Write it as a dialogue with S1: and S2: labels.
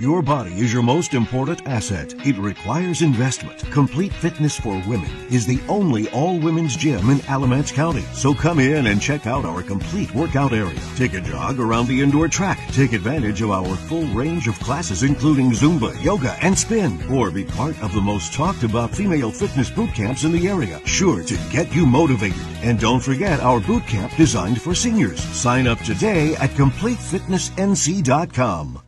S1: Your body is your most important asset. It requires investment. Complete Fitness for Women is the only all women's gym in Alamance County. So come in and check out our complete workout area. Take a jog around the indoor track. Take advantage of our full range of classes, including Zumba, yoga, and spin. Or be part of the most talked about female fitness boot camps in the area. Sure to get you motivated. And don't forget our boot camp designed for seniors. Sign up today at CompleteFitnessNC.com.